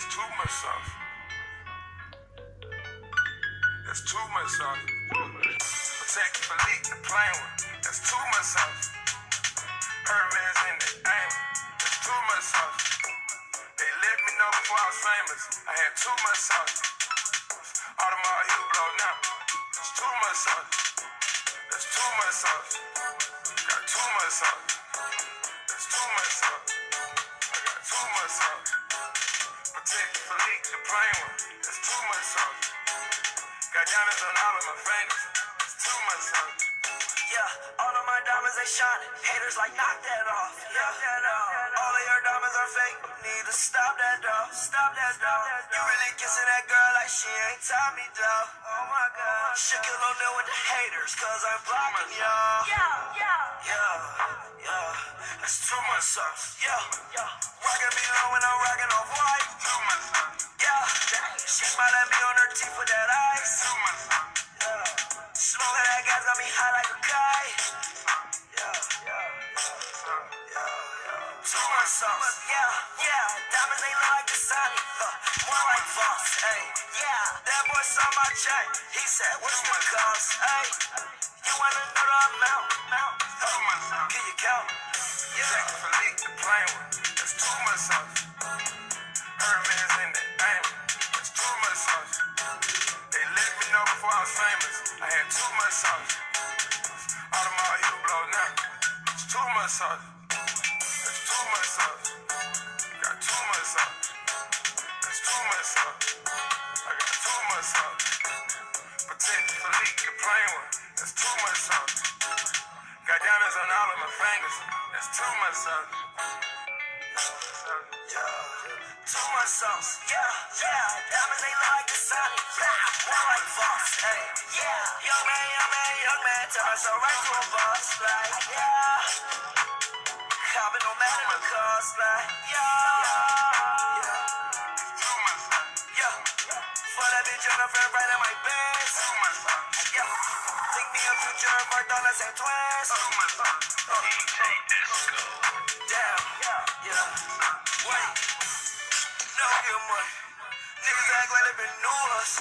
much sauce. That's too much sauce. Patek Philippe, the plain one. That's too much sauce. Hermes in the aim. That's too much sauce. They let me know before I was famous. I had too much sauce. Audemars Hugh blow now. That's too much sauce. That's too much sauce. Got too much sauce. That's too much sauce. I got too much sauce. Patek Philippe, the plain one. That's too much sauce. Got diamonds on all of my fingers. That's too much sauce. Yeah, all of my diamonds they shine. Haters like knock that off. Yeah, all of your diamonds are fake. Need to stop that though. Stop that though. You really kissing that girl like she ain't taught me though. Oh my god. Should kill on there with the haters, cause I'm blocking y'all. Yeah, yeah, yeah, yeah. That's too much sauce. Yeah, yeah. Rockin' me low when I'm rockin' off white. Too much sauce. Yeah, she smile at me on her teeth with that ice. Too much sauce. Yeah. Smoking that gas got me high like a kite. Yeah, yeah, yeah, yeah. Too much sauce. Yeah, yeah. Diamonds they look like the sun. Huh. More like Voss. Hey, boy saw my check. He said, what's the cost? Hey, you wanna know the amount? Amount? Too much sauce. Can you count? Yeah. Philippe, the plain one. That's too much sauce. Hermes in the aim. That's too much sauce. They let me know before I was famous. I had too much sauce. Audemars Hugh blow now. It's too much sauce. That's too much sauce. Got too much sauce. That's too much sauce. I got too much. That's too much sauce. Got diamonds on all of my fingers. That's too much. Yeah, too much sauce. Yeah, yeah. Diamonds they like the sun. Blah, more like Voss. Hey, yeah. Young man, young man, young man, turn myself right to a boss. Like, yeah. Copping no matter the cost. Like, yeah. Yeah. That bitch on the front right in my best. Much sauce. Yeah. Think me a future of our dollars and twins. Too much sauce. DJ Esco. Damn. Yeah. Yeah. Wait. No good money. Niggas act like they been know us.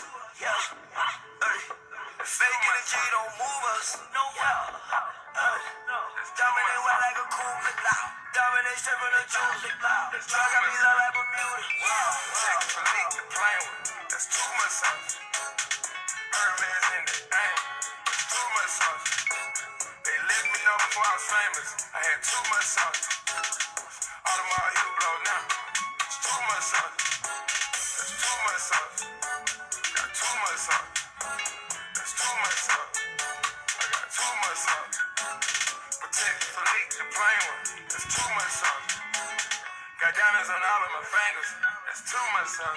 Yeah. Hey. Fake energy don't move us. No. Yeah. Hey. Dominate white like a cougar. Dominate straight from the juice. Drug got me low before I was famous. I had too much sauce. Audemars Hugh blow now. It's too much sauce. That's too much sauce. Got too much sauce. That's too much sauce. I got too much sauce. Patek Philippe, the plain one. That's too much sauce. Got diamonds on all of my fingers. That's too much sauce.